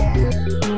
Música